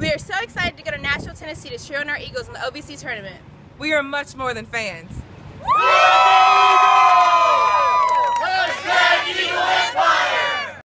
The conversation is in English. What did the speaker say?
We are so excited to go to Nashville, Tennessee to cheer on our Eagles in the OVC tournament. We are much more than fans.